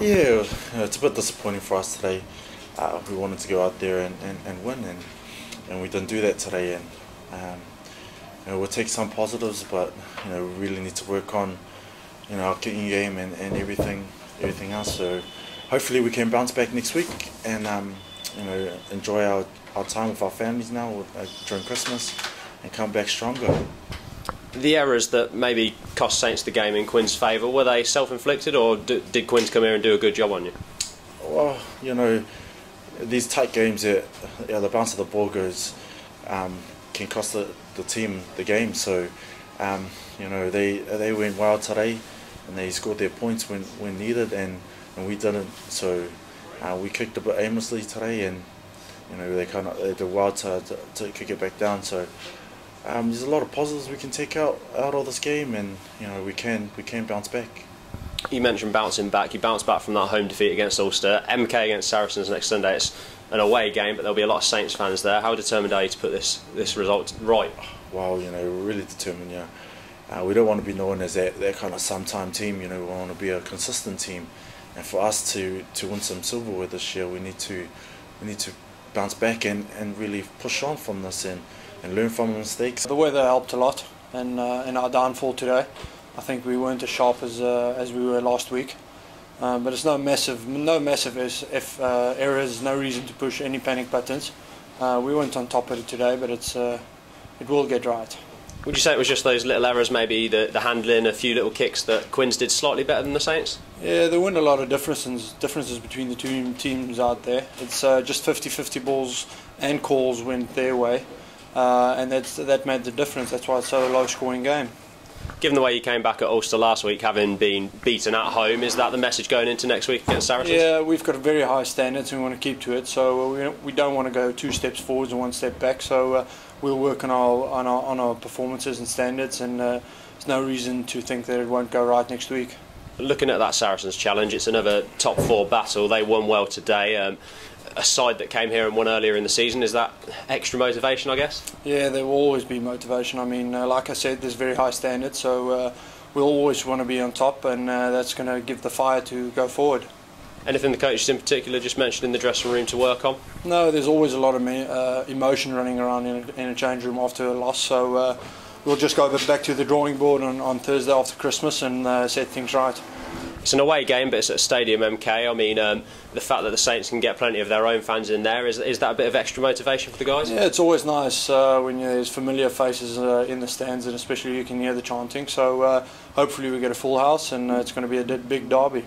Yeah, it's a bit disappointing for us today. Uh, we wanted to go out there and, and, and win, and, and we didn't do that today. And um, you know, we'll take some positives, but you know, we really need to work on you know our kicking game and, and everything everything else. So hopefully we can bounce back next week and um, you know enjoy our, our time with our families now uh, during Christmas and come back stronger the errors that maybe cost Saints the game in Quins' favour, were they self inflicted or did Quins come here and do a good job on you? Well, you know, these tight games, yeah, the bounce of the ball goes um, can cost the, the team the game. So, um, you know, they they went wild today and they scored their points when, when needed and, and we didn't. So, uh, we kicked a bit aimlessly today and, you know, they kind of they did wild to, to, to kick it back down. So, um, there's a lot of positives we can take out out of this game, and you know we can we can bounce back. You mentioned bouncing back. You bounced back from that home defeat against Ulster. MK against Saracens next Sunday. It's an away game, but there'll be a lot of Saints fans there. How determined are you to put this this result right? Well, you know, we're really determined. Yeah, uh, we don't want to be known as that, that kind of sometime team. You know, we want to be a consistent team, and for us to to win some silverware this year, we need to we need to bounce back and, and really push on from this and and learn from mistakes. The weather helped a lot in, uh, in our downfall today. I think we weren't as sharp as, uh, as we were last week. Um, but it's no massive, no massive if uh, errors, no reason to push any panic buttons. Uh, we weren't on top of it today, but it's, uh, it will get right. Would you say it was just those little errors, maybe the, the handling, a few little kicks that Quins did slightly better than the Saints? Yeah, there weren't a lot of differences differences between the two teams out there. It's uh, just 50-50 balls and calls went their way uh, and that's, that made the difference. That's why it's so a low scoring game. Given the way you came back at Ulster last week, having been beaten at home, is that the message going into next week against Saracens? Yeah, we've got very high standards and we want to keep to it. So we, we don't want to go two steps forwards and one step back. So uh, we'll work on our, on our on our performances and standards, and uh, there's no reason to think that it won't go right next week. Looking at that Saracens challenge, it's another top four battle. They won well today. Um, a side that came here and won earlier in the season. Is that extra motivation, I guess? Yeah, there will always be motivation. I mean, uh, like I said, there's very high standards, so uh, we'll always want to be on top, and uh, that's going to give the fire to go forward. Anything the coaches in particular just mentioned in the dressing room to work on? No, there's always a lot of me, uh, emotion running around in a, in a, change room after a loss, so uh, we'll just go back to the drawing board on, on Thursday after Christmas and uh, set things right it's an away game, but it's at Stadium MK. I mean, um, the fact that the Saints can get plenty of their own fans in there is, is that a bit of extra motivation for the guys? Yeah, it's always nice uh, when there's familiar faces uh, in the stands, and especially you can hear the chanting. So uh, hopefully we get a full house, and uh, it's going to be a big derby.